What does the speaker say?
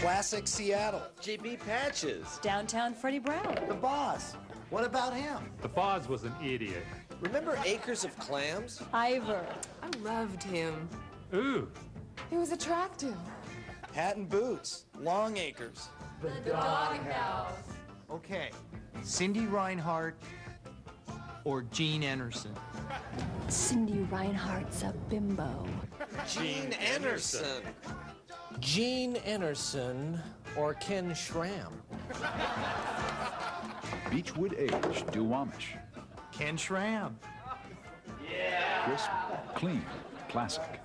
Classic Seattle. JP Patches. Downtown Freddy Brown. The boss. What about him? The boss was an idiot. Remember Acres of Clams? Ivar. I loved him. Ooh, He was attractive. Hat and Boots. Longacres. The, the Dawg House. Okay, Cindi Rinehart or Jean Enersen? Cindi Rinehart's a bimbo. Jean Enersen. Jean Enersen or Ken Schram? Beechwood Age Duwamish. Ken Schram. Yeah. Crisp, clean, classic.